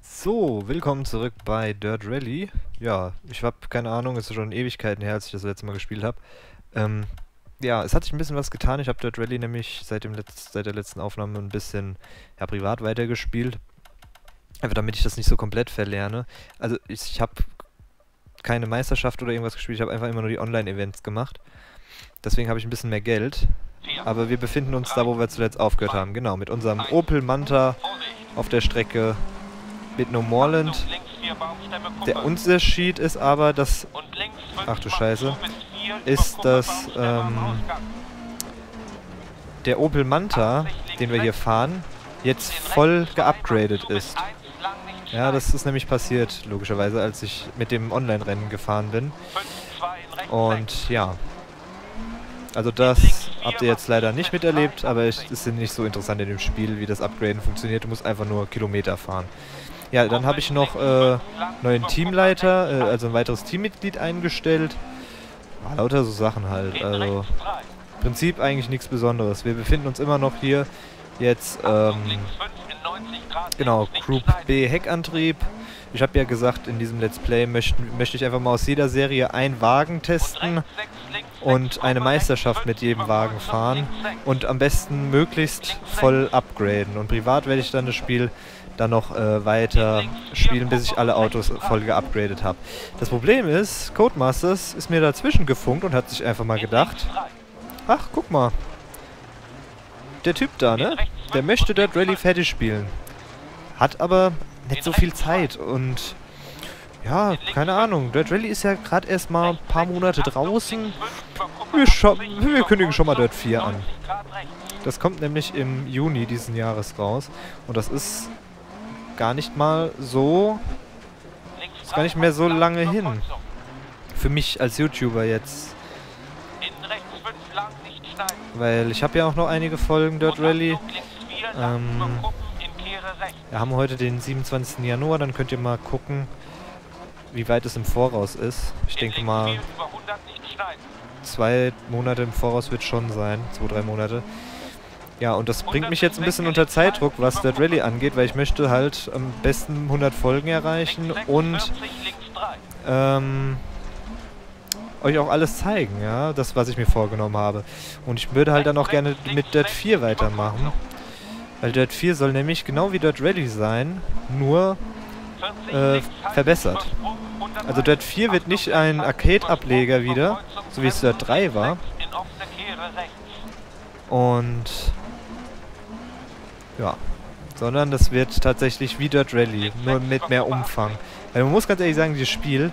So, willkommen zurück bei Dirt Rally. Ja, ich hab keine Ahnung, es ist schon Ewigkeiten her, als ich das letzte Mal gespielt habe. Ähm, ja, es hat sich ein bisschen was getan. Ich habe Dirt Rally nämlich seit, dem Letz seit der letzten Aufnahme ein bisschen ja, privat weitergespielt. Einfach damit ich das nicht so komplett verlerne. Also ich, ich habe keine Meisterschaft oder irgendwas gespielt, ich habe einfach immer nur die Online-Events gemacht. Deswegen habe ich ein bisschen mehr Geld. Aber wir befinden uns da, wo wir zuletzt aufgehört haben. Genau, mit unserem Opel Manta auf der Strecke mit No Moreland. Der Unterschied ist aber, dass Ach du Scheiße. ist, dass ähm, der Opel Manta, den wir hier fahren, jetzt voll geupgradet ist. Ja, das ist nämlich passiert, logischerweise, als ich mit dem Online-Rennen gefahren bin. Und ja. Also das habt ihr jetzt leider nicht miterlebt, aber es ist nicht so interessant in dem Spiel, wie das Upgraden funktioniert. Du musst einfach nur Kilometer fahren. Ja, dann habe ich noch äh, neuen Teamleiter, äh, also ein weiteres Teammitglied eingestellt. Ah, lauter so Sachen halt. Also Prinzip eigentlich nichts Besonderes. Wir befinden uns immer noch hier jetzt ähm, genau Group B Heckantrieb. Ich habe ja gesagt, in diesem Let's Play möchten, möchte ich einfach mal aus jeder Serie einen Wagen testen und eine Meisterschaft mit jedem Wagen fahren und am besten möglichst voll upgraden. Und privat werde ich dann das Spiel dann noch äh, weiter spielen, bis ich alle Autos voll geupgradet habe. Das Problem ist, Codemasters ist mir dazwischen gefunkt und hat sich einfach mal gedacht, ach, guck mal, der Typ da, ne? Der möchte Dirt Rally fertig spielen. Hat aber nicht so viel Zeit und ja, keine Ahnung. Dirt Rally ist ja gerade erst mal ein paar Monate draußen. Wir, wir kündigen schon mal Dirt 4 an. Das kommt nämlich im Juni diesen Jahres raus. Und das ist gar nicht mal so... Ist gar nicht mehr so lange hin. Für mich als YouTuber jetzt. Weil ich habe ja auch noch einige Folgen Dirt Rally. Ähm, wir haben heute den 27. Januar, dann könnt ihr mal gucken, wie weit es im Voraus ist. Ich denke mal, zwei Monate im Voraus wird schon sein. Zwei, drei Monate. Ja, und das bringt mich jetzt ein bisschen unter Zeitdruck, was Dirt Rally angeht, weil ich möchte halt am besten 100 Folgen erreichen und ähm, euch auch alles zeigen, ja, das, was ich mir vorgenommen habe. Und ich würde halt dann auch gerne mit Dirt 4 weitermachen. Weil Dirt 4 soll nämlich genau wie Dirt Rally sein, nur äh, verbessert. Also Dirt 4 wird nicht ein Arcade-Ableger wieder, so wie es Dirt 3 war. Und ja, sondern das wird tatsächlich wie Dirt Rally, nur mit mehr Umfang. Weil man muss ganz ehrlich sagen, dieses Spiel,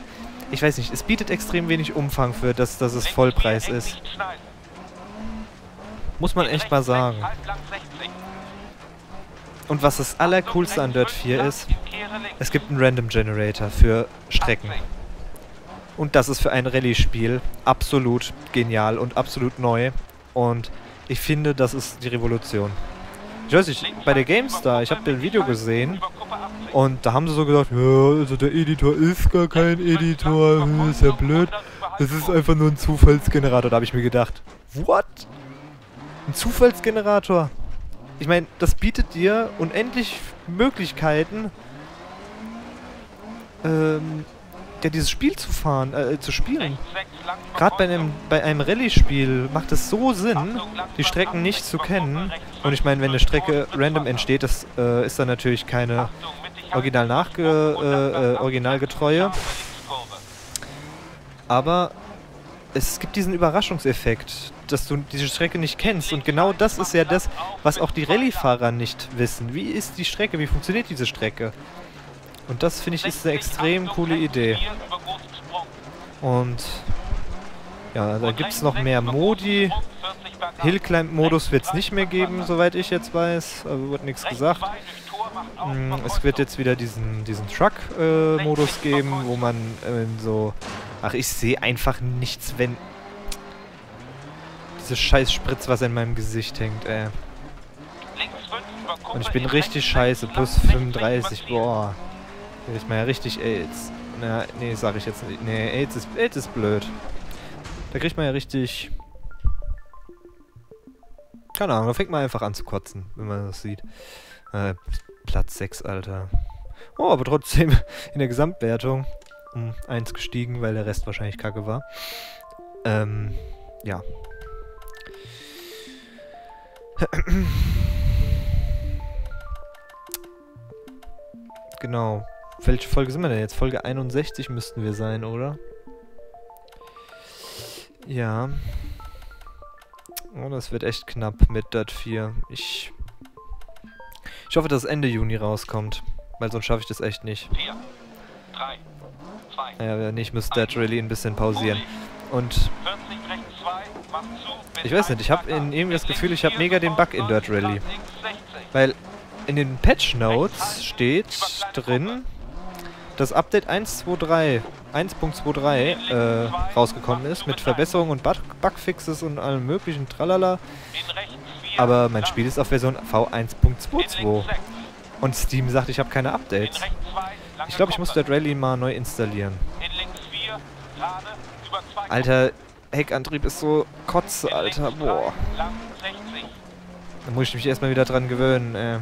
ich weiß nicht, es bietet extrem wenig Umfang für das, dass es Vollpreis ist. Muss man echt mal sagen. Und was das allercoolste an Dirt 4 ist, es gibt einen Random Generator für Strecken. Und das ist für ein Rallye-Spiel absolut genial und absolut neu. Und ich finde, das ist die Revolution. Ich weiß nicht, bei der GameStar, ich habe ein Video gesehen und da haben sie so gesagt, ja, also der Editor ist gar kein Editor, ist ja blöd. Es ist einfach nur ein Zufallsgenerator. Da habe ich mir gedacht, what? Ein Zufallsgenerator? Ich meine, das bietet dir unendlich Möglichkeiten, ähm, ja, dieses Spiel zu fahren, äh, zu spielen. Gerade bei einem, bei einem Rallye-Spiel macht es so Sinn, die Strecken nicht zu kennen. Und ich meine, wenn eine Strecke random entsteht, das äh, ist dann natürlich keine original äh, äh originalgetreue. Aber es gibt diesen Überraschungseffekt, dass du diese Strecke nicht kennst. Und genau das ist ja das, was auch die Rallye-Fahrer nicht wissen. Wie ist die Strecke? Wie funktioniert diese Strecke? Und das finde ich ist eine extrem coole Idee. Und ja, da gibt es noch mehr Modi. Hillclimb-Modus wird es nicht mehr geben, soweit ich jetzt weiß. Also wird nichts gesagt. Mm, es wird jetzt wieder diesen, diesen Truck-Modus äh, geben, wo man äh, so... Ach, ich sehe einfach nichts, wenn... Diese scheiß Spritzwasser in meinem Gesicht hängt, ey. Und ich bin richtig scheiße, plus 35, boah. Da ist man ja richtig AIDS. Na, nee, sag ich jetzt nicht. Nee, AIDS ist, AIDS ist blöd. Da kriegt man ja richtig... Keine Ahnung, da fängt man einfach an zu kotzen, wenn man das sieht. Äh, Platz 6, Alter. Oh, aber trotzdem in der Gesamtwertung um 1 gestiegen, weil der Rest wahrscheinlich kacke war. Ähm, ja. genau. Welche Folge sind wir denn jetzt? Folge 61 müssten wir sein, oder? Ja. Oh, das wird echt knapp mit Dirt 4. Ich... Ich hoffe, dass Ende Juni rauskommt. Weil sonst schaffe ich das echt nicht. 4, 3, 2, naja, wenn nicht, ich muss Dirt Rally ein bisschen pausieren. Und... Ich weiß nicht, ich habe irgendwie das Gefühl, ich habe mega den Bug in Dirt Rally. Weil in den Patch Notes steht drin, dass Update 1.2.3 1.23 äh, rausgekommen ist mit Verbesserungen und Bug Bugfixes und allem möglichen Tralala. Aber mein Spiel ist auf Version V1.22. Und Steam sagt, ich habe keine Updates. Ich glaube, ich muss Dead Rally mal neu installieren. Alter, Heckantrieb ist so kotze, Alter. Boah. Da muss ich mich erstmal wieder dran gewöhnen, äh.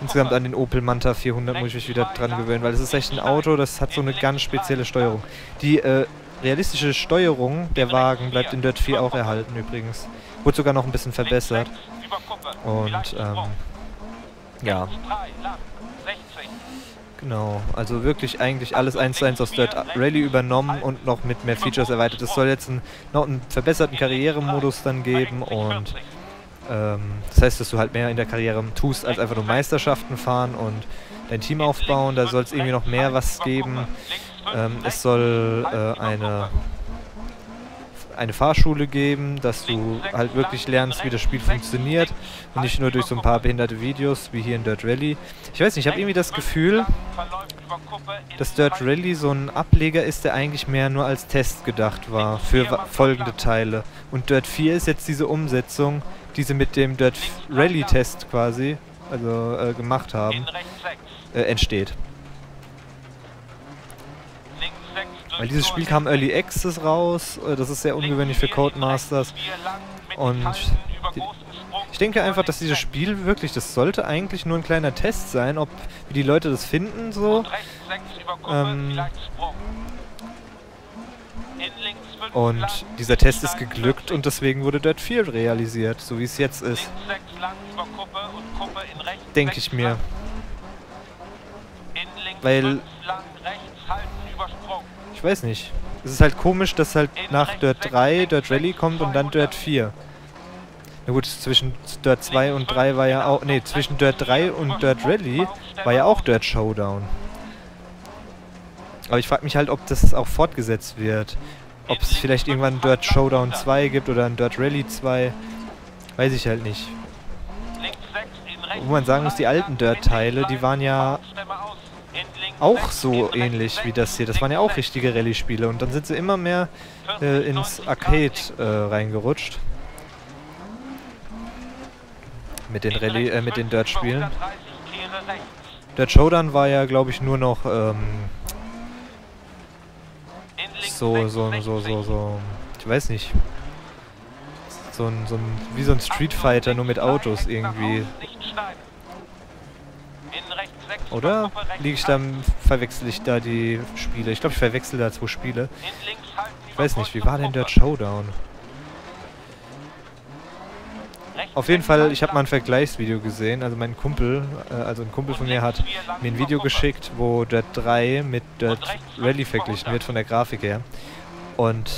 Insgesamt an den Opel Manta 400 muss ich mich wieder dran gewöhnen, weil das ist echt ein Auto, das hat so eine ganz spezielle Steuerung. Die äh, realistische Steuerung der Wagen bleibt in Dirt 4 auch erhalten übrigens. Wurde sogar noch ein bisschen verbessert. Und, ähm, ja. Genau, also wirklich eigentlich alles 1 zu 1 aus Dirt Rally übernommen und noch mit mehr Features erweitert. Es soll jetzt ein, noch einen verbesserten Karrieremodus dann geben und ähm, das heißt, dass du halt mehr in der Karriere tust, als einfach nur Meisterschaften fahren und dein Team aufbauen. Da soll es irgendwie noch mehr was geben. Ähm, es soll äh, eine eine Fahrschule geben, dass du halt wirklich lernst, wie das Spiel funktioniert und nicht nur durch so ein paar behinderte Videos wie hier in Dirt Rally. Ich weiß nicht, ich habe irgendwie das Gefühl, dass Dirt Rally so ein Ableger ist, der eigentlich mehr nur als Test gedacht war für folgende Teile. Und Dirt 4 ist jetzt diese Umsetzung, die sie mit dem Dirt Rally Test quasi, also äh, gemacht haben, äh, entsteht. Weil dieses Spiel kam Early Access raus, äh, das ist sehr ungewöhnlich für Codemasters. Und die, ich denke einfach, dass dieses Spiel wirklich, das sollte eigentlich nur ein kleiner Test sein, ob wie die Leute das finden so. Ähm, und dieser Test ist geglückt und deswegen wurde Dirt 4 realisiert, so wie es jetzt ist. Denke ich mir. Weil ich weiß nicht. Es ist halt komisch, dass halt nach Dirt 3 Dirt Rally kommt und dann Dirt 4. Na gut, zwischen Dirt 2 und 3 war ja auch... Ne, zwischen Dirt 3 und Dirt Rally war ja auch Dirt Showdown. Aber ich frage mich halt, ob das auch fortgesetzt wird. Ob es vielleicht irgendwann Dirt Showdown 2 gibt oder ein Dirt Rally 2. Weiß ich halt nicht. Wo man sagen muss, die alten Dirt-Teile, die waren ja auch so ähnlich wie das hier. Das waren ja auch richtige Rallye-Spiele. Und dann sind sie immer mehr äh, ins Arcade äh, reingerutscht. Mit den Rallye, äh, mit den Dirt-Spielen. Dirt Showdown war ja, glaube ich, nur noch ähm, so, so, so, so, so, ich weiß nicht. So ein, so ein, wie so ein Street Fighter, nur mit Autos irgendwie. Oder? Liege ich da, verwechsel ich da die Spiele? Ich glaube, ich verwechsel da zwei Spiele. Ich weiß nicht, wie war denn der Showdown? Auf jeden Fall, ich habe mal ein Vergleichsvideo gesehen. Also mein Kumpel, äh, also ein Kumpel von mir hat mir ein Video geschickt, wo Dirt 3 mit Dirt Rally verglichen wird von der Grafik her. Und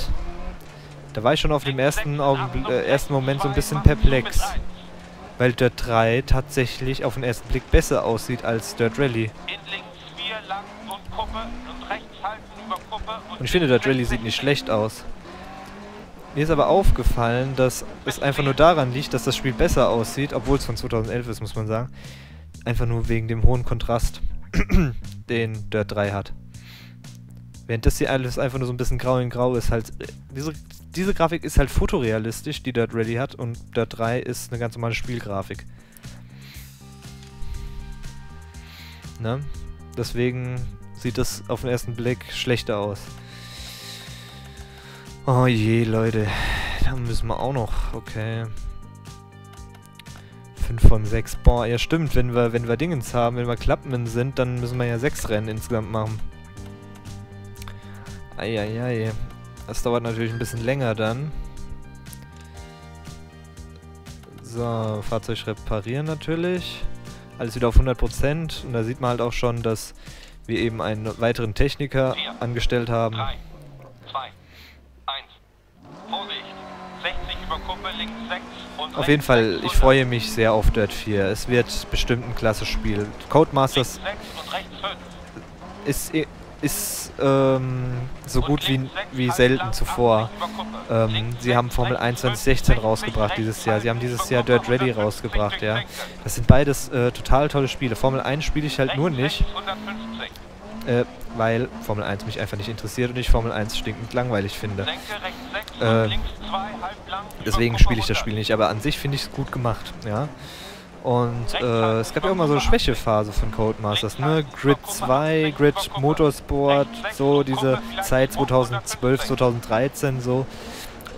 da war ich schon auf dem ersten, äh, ersten Moment so ein bisschen perplex weil Dirt 3 tatsächlich auf den ersten Blick besser aussieht als Dirt Rally. Und ich finde, Dirt Rally sieht nicht schlecht aus. Mir ist aber aufgefallen, dass es einfach nur daran liegt, dass das Spiel besser aussieht, obwohl es von 2011 ist, muss man sagen. Einfach nur wegen dem hohen Kontrast, den Dirt 3 hat. Während das hier alles einfach nur so ein bisschen grau in grau ist, halt. Äh, diese diese Grafik ist halt fotorealistisch, die Dirt Rally hat, und Dirt 3 ist eine ganz normale Spielgrafik. Ne? Deswegen sieht das auf den ersten Blick schlechter aus. Oh je, Leute. Da müssen wir auch noch. Okay. 5 von 6. Boah, ja stimmt, wenn wir, wenn wir Dingens haben, wenn wir Klappmen sind, dann müssen wir ja 6 Rennen insgesamt machen. Eieiei. Das dauert natürlich ein bisschen länger dann. So, Fahrzeug reparieren natürlich. Alles wieder auf 100% und da sieht man halt auch schon, dass wir eben einen weiteren Techniker angestellt haben. 3, 2, 1. Vorsicht. 60 über Kuppe, links 6 und Auf jeden Fall, ich freue mich sehr auf Dirt 4. Es wird bestimmt ein klasse Spiel. Codemasters ist ist ähm, so gut wie, wie selten zuvor. Ähm, sie haben Formel 1 2016 rausgebracht dieses Jahr. Sie haben dieses Jahr Dirt Ready rausgebracht, ja. Das sind beides äh, total tolle Spiele. Formel 1 spiele ich halt nur nicht, äh, weil Formel 1 mich einfach nicht interessiert und ich Formel 1 stinkend langweilig finde. Äh, deswegen spiele ich das Spiel nicht, aber an sich finde ich es gut gemacht, ja. Und äh, es gab ja auch mal so eine Schwächephase von Codemasters, ne? Grid 2, Grid Motorsport, so diese Zeit 2012, 2013 so.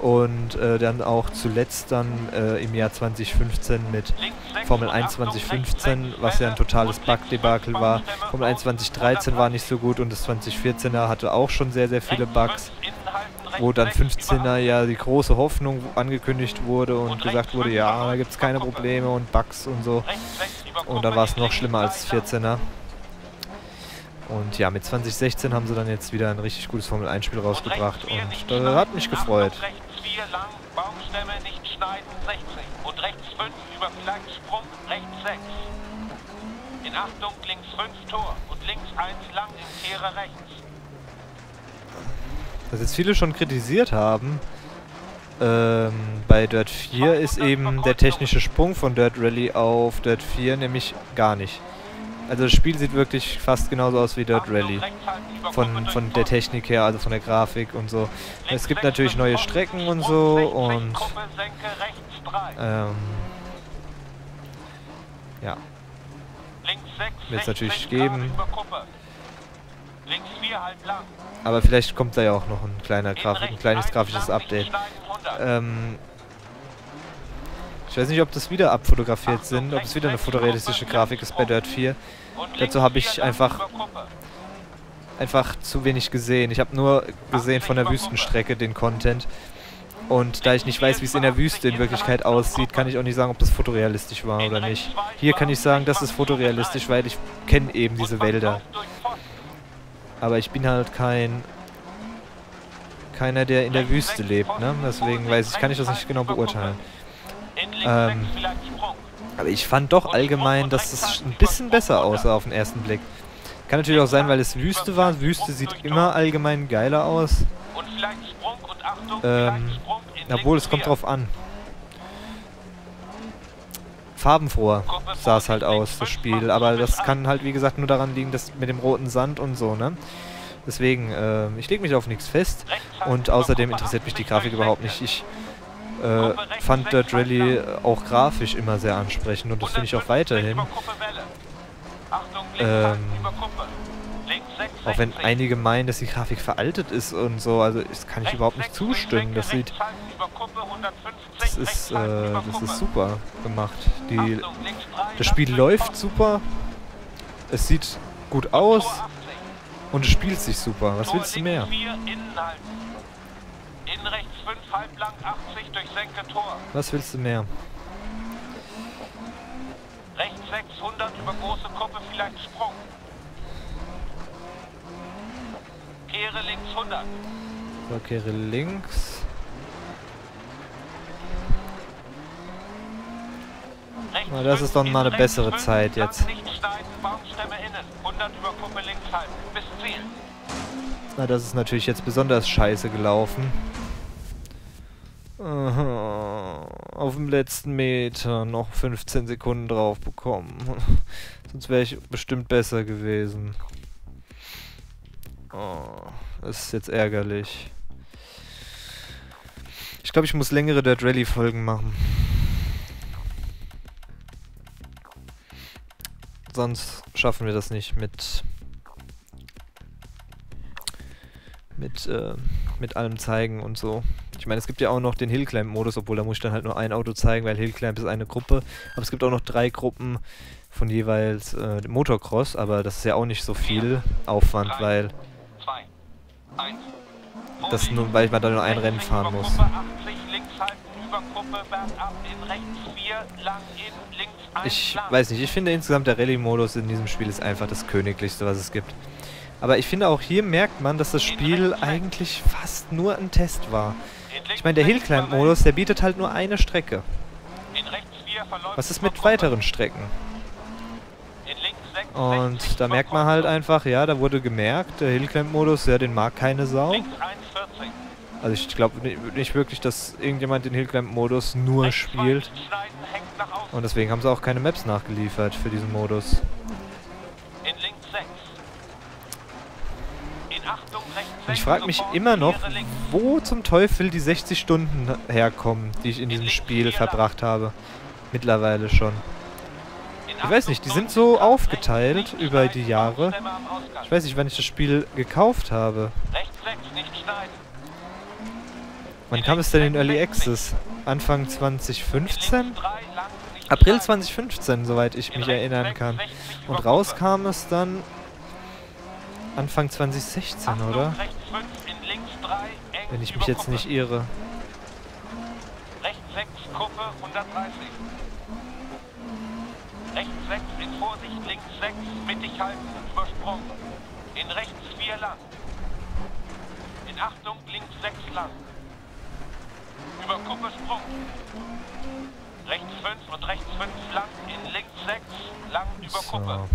Und äh, dann auch zuletzt dann äh, im Jahr 2015 mit Formel 1 2015, was ja ein totales Bug-Debakel war. Formel 1 2013 war nicht so gut und das 2014er hatte auch schon sehr, sehr viele Bugs wo dann 15er ja die große Hoffnung angekündigt wurde und gesagt wurde, ja, da gibt es keine Probleme und Bugs und so. Und dann war es noch schlimmer als 14er. Und ja, mit 2016 haben sie dann jetzt wieder ein richtig gutes Formel-1-Spiel rausgebracht und das hat mich gefreut. In Achtung, links 5 Tor und links 1 lang in Kehre rechts. Was jetzt viele schon kritisiert haben, ähm, bei Dirt 4 ist eben der technische Sprung von Dirt Rally auf Dirt 4 nämlich gar nicht. Also das Spiel sieht wirklich fast genauso aus wie Dirt Rally. Von, von der Technik her, also von der Grafik und so. Es gibt natürlich neue Strecken und so und ähm, ja. Wird es natürlich geben. Aber vielleicht kommt da ja auch noch ein kleiner Grafik, ein kleines grafisches Update. Ähm, ich weiß nicht, ob das wieder abfotografiert sind, ob es wieder eine fotorealistische Grafik ist bei Dirt 4. Dazu habe ich einfach einfach zu wenig gesehen. Ich habe nur gesehen von der Wüstenstrecke den Content. Und da ich nicht weiß, wie es in der Wüste in Wirklichkeit aussieht, kann ich auch nicht sagen, ob das fotorealistisch war oder nicht. Hier kann ich sagen, das ist fotorealistisch, weil ich kenne eben diese Wälder. Aber ich bin halt kein... Keiner, der in der Wüste lebt, ne? Deswegen weiß ich, kann ich das nicht genau beurteilen. Ähm, aber ich fand doch allgemein, dass es ein bisschen besser aussah auf den ersten Blick. Kann natürlich auch sein, weil es Wüste war. Wüste sieht immer allgemein geiler aus. Ähm, obwohl, es kommt drauf an farbenfroher sah es halt aus, das Spiel. Aber das kann halt, wie gesagt, nur daran liegen, dass mit dem roten Sand und so, ne? Deswegen, äh, ich lege mich auf nichts fest. Und außerdem interessiert mich die Grafik überhaupt nicht. Ich äh, fand Dirt Rally auch grafisch immer sehr ansprechend und das finde ich auch weiterhin. Ähm, auch wenn einige meinen, dass die Grafik veraltet ist und so, also das kann ich überhaupt nicht zustimmen. Das sieht das ist, äh, das ist super gemacht. Die, das Spiel läuft super. Es sieht gut aus. Und es spielt sich super. Was willst du mehr? Was willst du mehr? Rechts 600 über große Kuppe, vielleicht Sprung. Kehre links 100. So, kehre links. Na, das ist doch mal eine bessere Zeit jetzt. Na, das ist natürlich jetzt besonders scheiße gelaufen. Auf dem letzten Meter noch 15 Sekunden drauf bekommen. Sonst wäre ich bestimmt besser gewesen. Oh, das ist jetzt ärgerlich. Ich glaube, ich muss längere Dirt Rally Folgen machen. sonst schaffen wir das nicht mit mit äh, mit allem zeigen und so. Ich meine, es gibt ja auch noch den Hillclimb-Modus, obwohl da muss ich dann halt nur ein Auto zeigen, weil Hillclimb ist eine Gruppe. Aber es gibt auch noch drei Gruppen von jeweils äh, Motocross, aber das ist ja auch nicht so viel Aufwand, weil das nur, weil man da nur ein Rennen fahren muss. Ich weiß nicht, ich finde insgesamt der Rallye-Modus in diesem Spiel ist einfach das Königlichste, was es gibt. Aber ich finde auch hier merkt man, dass das Spiel eigentlich fast nur ein Test war. Ich meine, der Hillclimb-Modus, der bietet halt nur eine Strecke. Was ist mit weiteren Strecken? Und da merkt man halt einfach, ja, da wurde gemerkt, der Hillclimb-Modus, ja, den mag keine Sau. Also ich glaube nicht wirklich, dass irgendjemand den Hillclimb-Modus nur spielt. Und deswegen haben sie auch keine Maps nachgeliefert für diesen Modus. Und ich frage mich immer noch, wo zum Teufel die 60 Stunden herkommen, die ich in diesem Spiel verbracht habe. Mittlerweile schon. Ich weiß nicht, die sind so aufgeteilt über die Jahre. Ich weiß nicht, wann ich das Spiel gekauft habe. Wann kam es denn in Early Access? Anfang 2015? April 2015, soweit ich mich erinnern kann. Und raus kam es dann Anfang 2016, oder? Wenn ich mich jetzt nicht irre. Rechts 6, Kuppe 130. Rechts 6 in Vorsicht, links 6, mittig halten, übersprungen. In rechts 4 lang. In Achtung, links 6 lang. Über Kuppe Sprung. Rechts 5 und rechts 5 lang, in links 6, lang über so. Kuppe.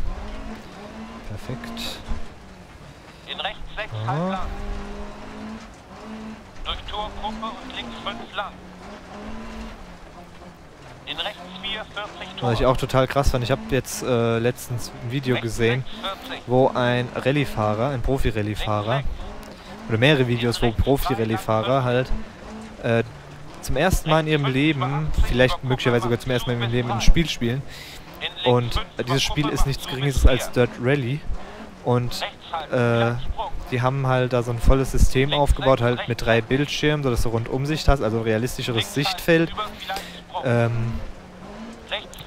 Perfekt. In rechts 6 ah. halb lang. Durch Torgruppe und links 5 lang. In rechts 4, 40 Tor. Was ich auch total krass fand, ich habe jetzt äh, letztens ein Video rechts gesehen, 6, wo ein Rallye-Fahrer, ein Profi-Rallye-Fahrer, oder mehrere Videos, wo Profi-Rallye-Fahrer halt äh, zum ersten Mal in ihrem Leben, vielleicht möglicherweise sogar zum ersten Mal in ihrem Leben ein Spiel spielen. Und dieses Spiel ist nichts geringeres als Dirt Rally. Und äh, die haben halt da so ein volles System aufgebaut, halt mit drei Bildschirmen, sodass du Rundumsicht hast, also ein realistischeres Sichtfeld. Ähm,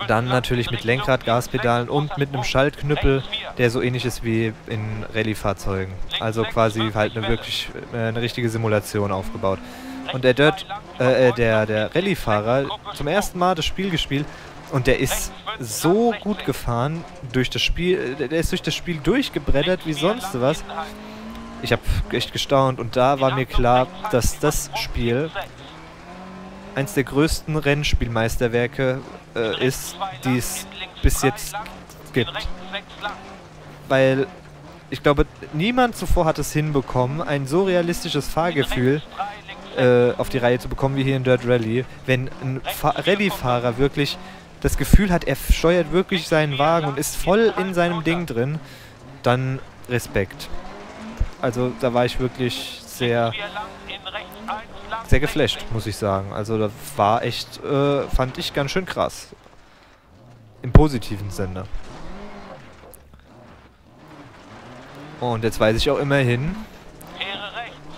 dann natürlich mit Lenkrad, Gaspedalen und mit einem Schaltknüppel, der so ähnlich ist wie in Rallye-Fahrzeugen. Also quasi halt eine wirklich äh, eine richtige Simulation aufgebaut. Und der Dirt, äh, äh der, der Rallye-Fahrer zum ersten Mal das Spiel gespielt und der ist so gut gefahren durch das Spiel, der ist durch das Spiel durchgebreddert wie sonst was. Ich habe echt gestaunt und da war mir klar, dass das Spiel eins der größten Rennspielmeisterwerke äh, ist, die es bis jetzt gibt. Weil ich glaube, niemand zuvor hat es hinbekommen, ein so realistisches Fahrgefühl äh, auf die Reihe zu bekommen wie hier in Dirt Rally. Wenn ein Rallye-Fahrer wirklich das Gefühl hat, er steuert wirklich seinen Wagen und ist voll in seinem Ding drin, dann Respekt. Also da war ich wirklich sehr, sehr geflasht, muss ich sagen. Also da war echt, äh, fand ich ganz schön krass. Im positiven Sinne. Und jetzt weiß ich auch immerhin,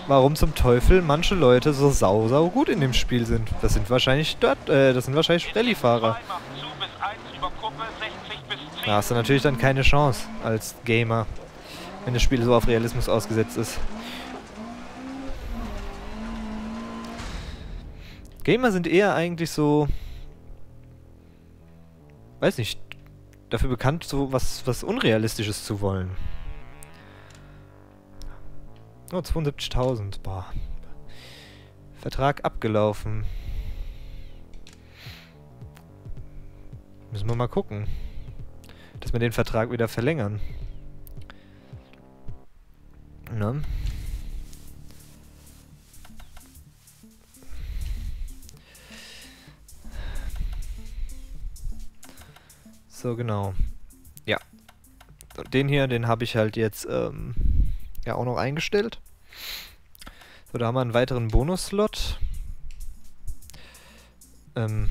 warum zum Teufel manche Leute so sau, sau gut in dem Spiel sind. Das sind wahrscheinlich dort, äh, das sind wahrscheinlich Rallye-Fahrer. Da hast du natürlich dann keine Chance als Gamer, wenn das Spiel so auf Realismus ausgesetzt ist. Gamer sind eher eigentlich so, weiß nicht, dafür bekannt, so was, was Unrealistisches zu wollen. Oh, 72.000, boah. Vertrag abgelaufen. Müssen wir mal gucken dass wir den Vertrag wieder verlängern. Ne? So, genau. Ja. Den hier, den habe ich halt jetzt ähm, ja auch noch eingestellt. So, da haben wir einen weiteren Bonus-Slot. Ähm,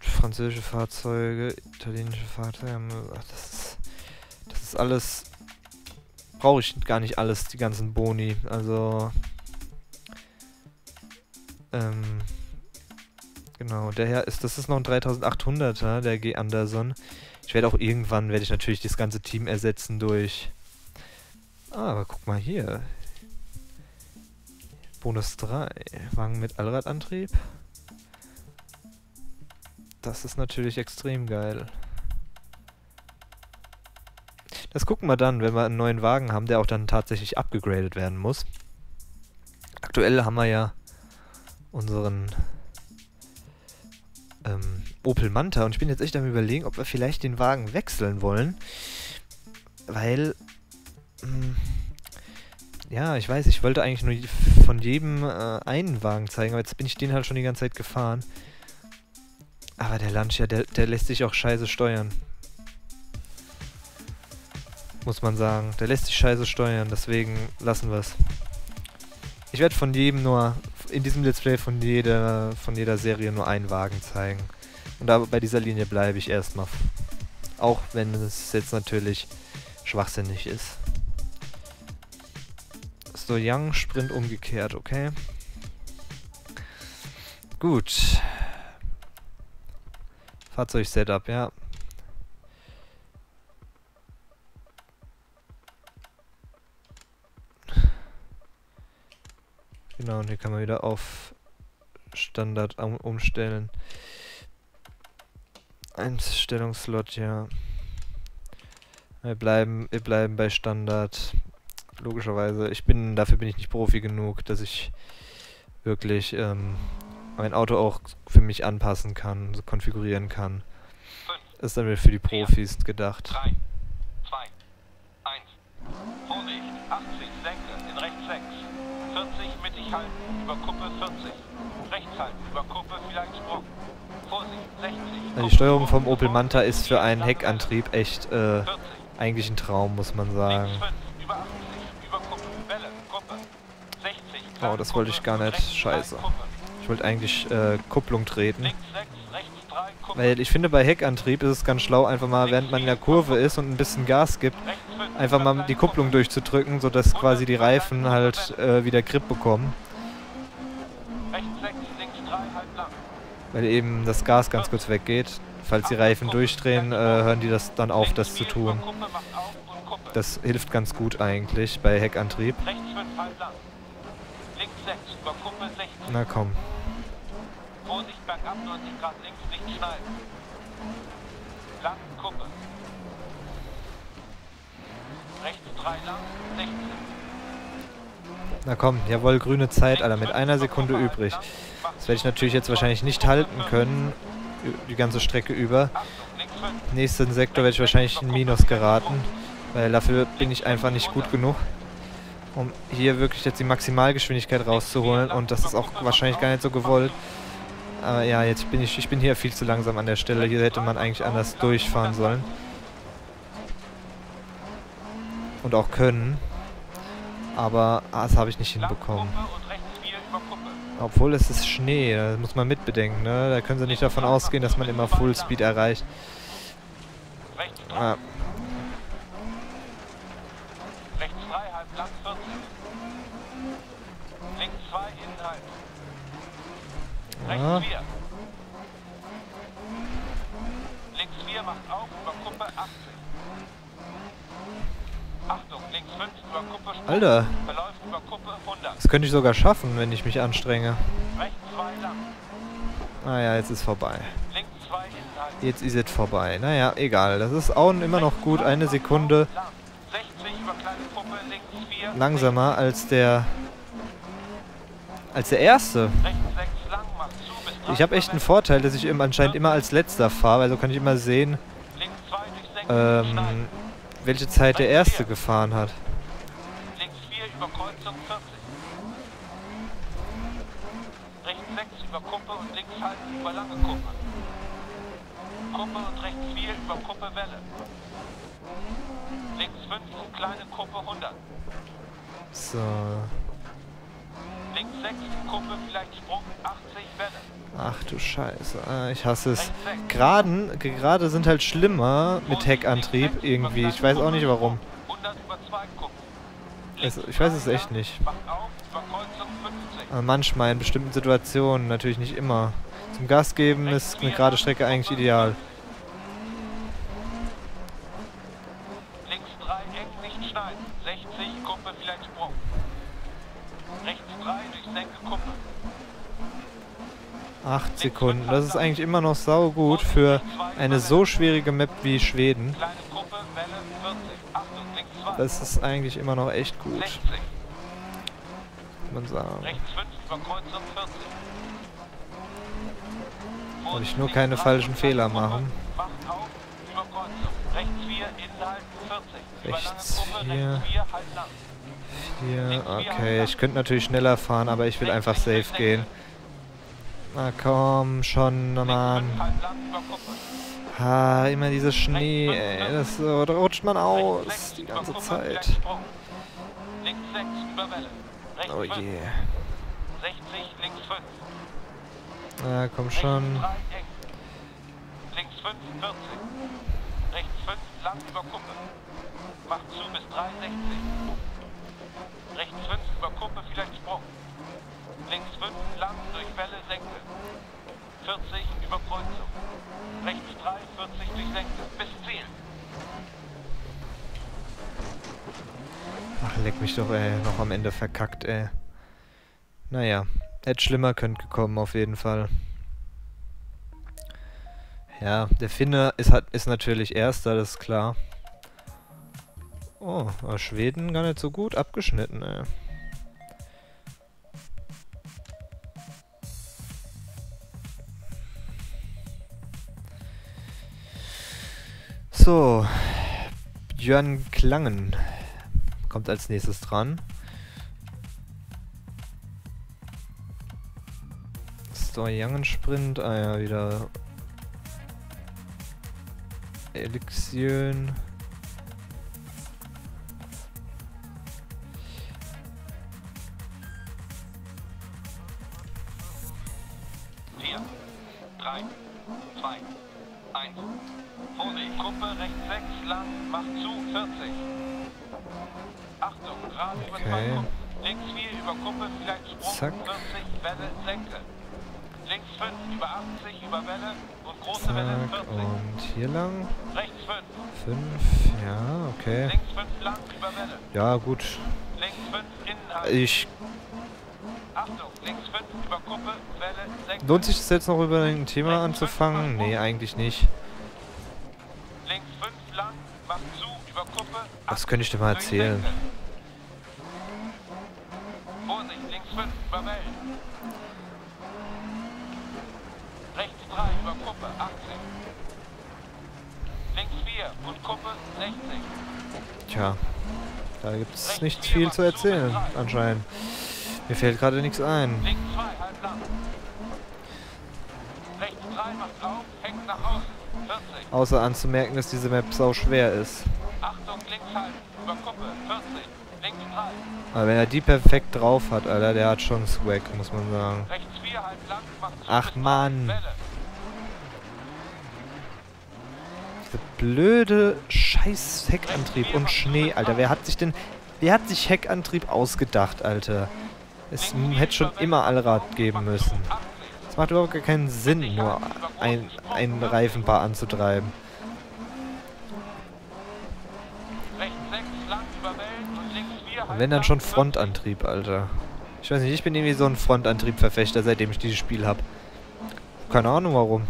französische Fahrzeuge, italienische Fahrzeuge. Ach, das, ist, das ist alles brauche ich gar nicht alles, die ganzen Boni. Also, ähm, genau, der Herr ist, das ist noch ein 3800er, der G. Anderson. Ich werde auch irgendwann, werde ich natürlich das ganze Team ersetzen durch... Ah, aber guck mal hier. Bonus 3. Wagen mit Allradantrieb. Das ist natürlich extrem geil. Das gucken wir dann, wenn wir einen neuen Wagen haben, der auch dann tatsächlich abgegradet werden muss. Aktuell haben wir ja unseren ähm, Opel Manta und ich bin jetzt echt am überlegen, ob wir vielleicht den Wagen wechseln wollen. Weil, mh, hm, ja, ich weiß, ich wollte eigentlich nur von jedem äh, einen Wagen zeigen, aber jetzt bin ich den halt schon die ganze Zeit gefahren. Aber der Lancia, der, der lässt sich auch scheiße steuern. Muss man sagen. Der lässt sich scheiße steuern, deswegen lassen wir es. Ich werde von jedem nur, in diesem Let's Play von jeder, von jeder Serie nur einen Wagen zeigen. Und da bei dieser Linie bleibe ich erstmal. Auch wenn es jetzt natürlich schwachsinnig ist. So, Young Sprint umgekehrt, okay. Gut. Fahrzeug-Setup, ja. Genau, und hier kann man wieder auf Standard um umstellen. Einstellungsslot, ja. Wir bleiben, wir bleiben bei Standard. Logischerweise. Ich bin, dafür bin ich nicht Profi genug, dass ich wirklich ähm, mein Auto auch für mich anpassen kann, so konfigurieren kann. Ist dann wieder für die Profis gedacht. 3, 2, 1. Vorsicht, 80, senken, in rechts 6. 40, mittig halten, über Kuppe 40. Rechts halten, über Kuppe vielleicht Sprung. Vorsicht, 60. Die Steuerung vom Opel Manta ist für einen Heckantrieb echt äh, eigentlich ein Traum, muss man sagen. Oh, das wollte ich gar nicht. Scheiße. Ich wollte eigentlich äh, Kupplung treten. Weil ich finde, bei Heckantrieb ist es ganz schlau, einfach mal, während man in der Kurve ist und ein bisschen Gas gibt, einfach mal die Kupplung durchzudrücken, sodass quasi die Reifen halt äh, wieder Grip bekommen. Weil eben das Gas ganz kurz weggeht. Falls die Reifen durchdrehen, äh, hören die das dann auf, das zu tun. Das hilft ganz gut eigentlich bei Heckantrieb. Na komm. Vorsicht bergab, 90 Grad links, nicht schneiden. Lang, Kuppe. Rechts 3 lang, 16. Na komm, jawohl, grüne Zeit, Alter, mit einer Sekunde übrig. Das werde ich natürlich jetzt wahrscheinlich nicht halten können, die ganze Strecke über. Nächsten Sektor werde ich wahrscheinlich in Minus geraten, weil dafür bin ich einfach nicht gut genug, um hier wirklich jetzt die Maximalgeschwindigkeit rauszuholen und das ist auch wahrscheinlich gar nicht so gewollt. Aber ja, jetzt bin ich, ich bin hier viel zu langsam an der Stelle. Hier hätte man eigentlich anders durchfahren sollen. Und auch können. Aber ah, das habe ich nicht hinbekommen. Obwohl es ist Schnee, das muss man mitbedenken, ne? Da können sie nicht davon ausgehen, dass man immer Fullspeed erreicht. Ah. Rechts frei, halb lang 40. Links 2, innen halb. Rechts 4. Links 4 macht auf, über Kuppe 80. Achtung, links 5 über Kuppe Sprung. Alter. Verläuft über Kuppe 100. Das könnte ich sogar schaffen, wenn ich mich anstrenge. Rechts 2 lang. Naja, jetzt ist vorbei. Links 2 Jetzt ist es vorbei. Naja, egal. Das ist auch immer noch gut. Eine Sekunde langsamer als der als der erste. Ich habe echt einen Vorteil, dass ich anscheinend immer als letzter fahre, also kann ich immer sehen, ähm, welche Zeit der erste gefahren hat. Links 4 über Kreuzung 40. Rechts 6 über Kuppe und links halten über lange Kuppe. Kuppe und rechts 4 über Kuppe Welle. Links 5 kleine Kuppe 100. So. Links 6 Kuppe vielleicht Sprung 80 Welle. Ach du Scheiße, ah, ich hasse es. Geraden, gerade sind halt schlimmer mit Heckantrieb irgendwie. Ich weiß auch nicht warum. Es, ich weiß es echt nicht. Macht auf, Überkreuzung 50. Aber manchmal in bestimmten Situationen, natürlich nicht immer. Zum Gas geben ist eine gerade Strecke eigentlich ideal. Links 3, eng, nicht schneiden. 60, Kuppe, vielleicht Sprung. Rechts 3, durch Senke, Kuppe. 8 Sekunden. Das ist eigentlich immer noch saugut für eine so schwierige Map wie Schweden. Kleine Kuppe, Welle 40. Achtung, links 2. Das ist eigentlich immer noch echt gut, 60. muss man sagen. Rechts 5, Überkreuzung 40. Soll ich nur keine falschen Fehler machen. Rechts 4, Inhalt 40. Rechts Überlange Kuppe, vier. rechts 4, halt lang. Hier, okay. Ich könnte natürlich schneller fahren, aber ich will einfach safe gehen. Na komm, schon, Mann. Ha, immer dieses Schnee, ey. Das da rutscht man aus die ganze Zeit. vielleicht Sprung. Links 6, über Welle. Rechts Oh 5, je. 60, links 5. Na komm schon. 3, eng. Links 5, 40. Rechts 5, lang über Kuppe. Macht zu bis 3, 60. Rechts 5, über Kuppe, vielleicht Sprung. Links 5, lang durch Welle, Senke. 40, über Kreuzung. Rechts 3, 40 durch Senke. Bis Ziel. Ach, leck mich doch, ey. Noch am Ende verkackt, ey. Naja, hätte schlimmer könnt gekommen, auf jeden Fall. Ja, der Finne ist, hat, ist natürlich Erster, das ist klar. Oh, Schweden gar nicht so gut abgeschnitten, ey. So, Björn Klangen kommt als nächstes dran. Stoyangen Sprint, ah ja, wieder eins. Vorsicht, Kuppe rechts 6, lang, macht zu, 40. Okay. Links 4 über Kuppe, vielleicht Sprung, Zack. 40, Welle, Senke. Links 5 über 80, über Welle und große Welle, Zack, 40. und hier lang. Rechts 5, 5, ja, okay. links 5 lang, über Welle. Ja, gut. Links 5, Innenhalt. Ich. Achtung, links 5 über Kuppe, Welle, Senke. Lohnt sich das jetzt noch über ein Thema anzufangen? Nee, eigentlich nicht. Links 5 lang, macht zu, über Kuppe. Was könnte ich dir mal erzählen? Senke. Vorsicht, links 5 über Wellen. Rechts 3 über Kuppe, 80. Links 4 und Kuppe, 60. Tja, da gibt es nichts viel zu erzählen, anscheinend. Mir fällt gerade nichts ein. Links 2, lang. Rechts 3 macht auf, hängt nach außen, 40. Außer anzumerken, dass diese Map sau schwer ist. Links halten, über Kuppe, 40. Links 3. Aber wenn er die perfekt drauf hat, Alter, der hat schon Swag, muss man sagen. Rechts 4, halt lang, macht Ach, Mann. Diese blöde Scheiß Heckantrieb und Schnee, Alter. Wer hat sich denn... Wer hat sich Heckantrieb ausgedacht, Alter? Es hätte schon immer Allrad geben müssen. Es macht überhaupt gar keinen Sinn, nur ein, ein Reifenpaar anzutreiben. Rechts 6, lang über Wellen und links 4, Und halt wenn dann schon 40. Frontantrieb, Alter. Ich weiß nicht, ich bin irgendwie so ein Frontantrieb-Verfechter, seitdem ich dieses Spiel habe. Keine Ahnung warum.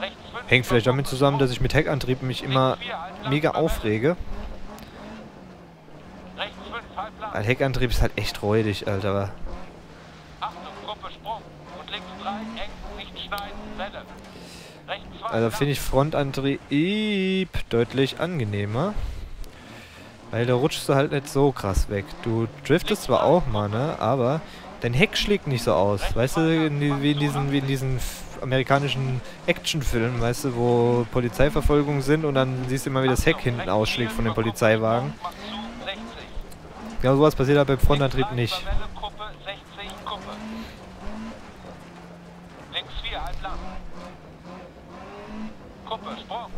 Rechts 5 Hängt vielleicht damit zusammen, dass ich mit Heckantrieb mich immer links 4, lang, mega aufrege. Rechts 5, halb lang. Weil Heckantrieb ist halt echt räudig, Alter. Achtung, Gruppe Sprung. Und links 3, eng, nicht schneiden, Welle. Rechts 2, Also finde ich Frontantrieb deutlich angenehmer. Weil da rutschst du halt nicht so krass weg. Du driftest zwar auch mal, ne? Aber dein Heck schlägt nicht so aus. Weißt du, wie in diesen, wie in diesen amerikanischen Actionfilmen, weißt du, wo Polizeiverfolgungen sind und dann siehst du immer, wie das Heck hinten ausschlägt von dem Polizeiwagen. Macht zu, 60. Genau sowas passiert aber beim Frontantrieb nicht. drei, über Welle, Kuppe, 60, Kuppe. Links 4, halb lang. Kuppe, Sprung.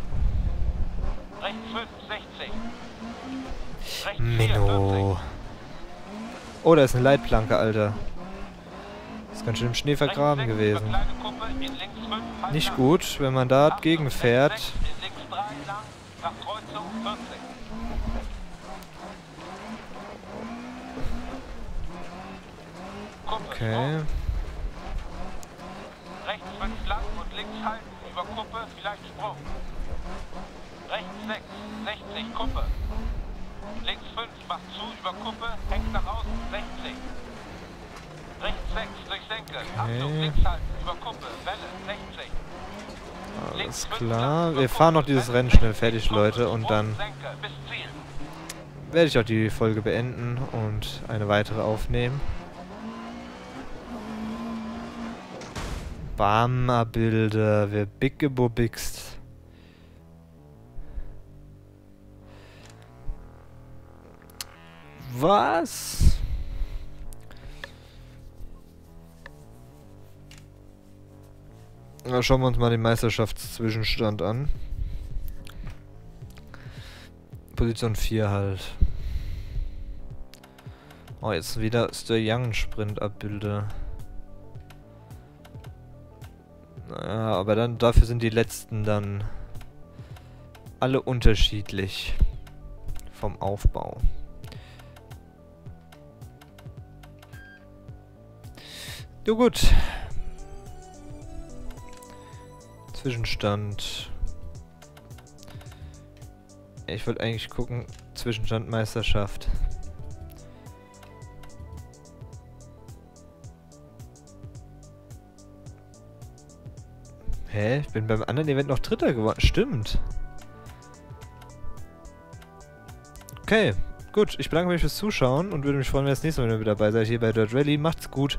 Rechts 5, 60. Rechts Menno. Oh, da ist eine Leitplanke, Alter. Ist ganz schön im Schnee 440. vergraben gewesen. Nicht gut, wenn man da Achtung, gegen rechts fährt. sechs, in links drei lang, nach Kreuzung 40. Kuppe, Okay. Rechts 5 lang und links halten, über Kuppe, vielleicht Sprung. Rechts 6, 60, Kuppe. Links 5, macht zu, über Kuppe, hängt nach außen, 60. Rechts 6, durch Senke, Achtung, Okay. links halten, über Kuppe, Welle, 60. Alles klar. Wir fahren noch dieses Rennen schnell fertig, Leute, und dann werde ich auch die Folge beenden und eine weitere aufnehmen. Barmer-Bilder, wer biggebubigst. Was? Na, schauen wir uns mal den Meisterschaftszwischenstand an. Position 4 halt. Oh, jetzt wieder Stir Young Sprint-Abbilder. Naja, aber dann dafür sind die letzten dann alle unterschiedlich vom Aufbau. Jo gut. Zwischenstand. Ich wollte eigentlich gucken, Zwischenstand Meisterschaft. Hä? Ich bin beim anderen Event noch Dritter geworden. Stimmt. Okay, gut. Ich bedanke mich fürs Zuschauen und würde mich freuen, wenn ihr das nächste Mal wieder dabei seid hier bei Dirt Rally. Macht's gut.